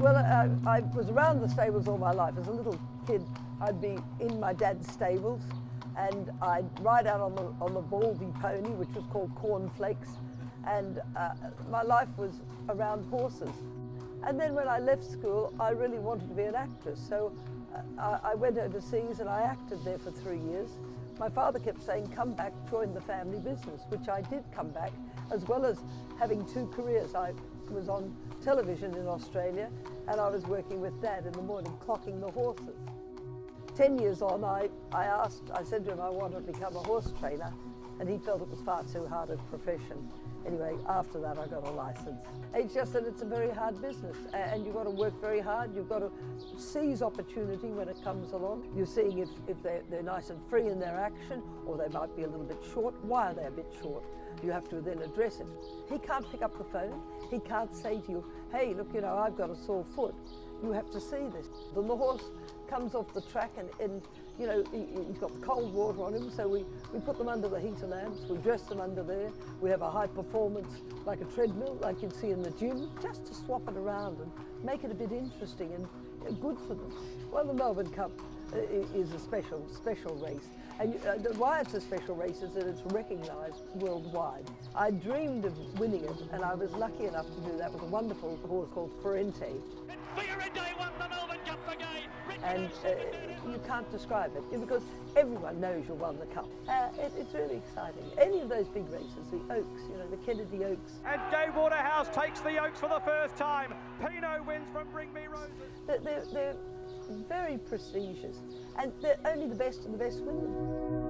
Well, uh, I was around the stables all my life. As a little kid, I'd be in my dad's stables and I'd ride out on the, on the Baldy pony, which was called Cornflakes, and uh, my life was around horses. And then when I left school, I really wanted to be an actress, so uh, I, I went overseas and I acted there for three years. My father kept saying, come back, join the family business, which I did come back, as well as having two careers. I was on television in Australia and I was working with Dad in the morning, clocking the horses. Ten years on, I, I asked, I said to him I wanted to become a horse trainer and he felt it was far too hard a profession. Anyway, after that I got a license. It's just that it's a very hard business and you've got to work very hard. You've got to seize opportunity when it comes along. You're seeing if, if they're, they're nice and free in their action or they might be a little bit short. Why are they a bit short? You have to then address it. He can't pick up the phone. He can't say to you, hey, look, you know, I've got a sore foot. You have to see this. Then the horse comes off the track and, and you know, he, has got cold water on him, so we, we put them under the heater lamps, we dress them under there, we have a high performance, like a treadmill, like you'd see in the gym, just to swap it around and make it a bit interesting and good for them. Well, the Melbourne Cup is a special, special race. And uh, why it's a special race is that it's recognised worldwide. I dreamed of winning it, and I was lucky enough to do that with a wonderful horse called Ferrante. Fiorente won the Melbourne Cup again. And uh, you can't describe it because everyone knows you won the cup. Uh, it, it's really exciting. Any of those big races, the Oaks, you know, the Kennedy Oaks. And Gai Waterhouse takes the Oaks for the first time. Pinot wins from Bring Me Roses. They're, they're, they're very prestigious and they're only the best of the best win them.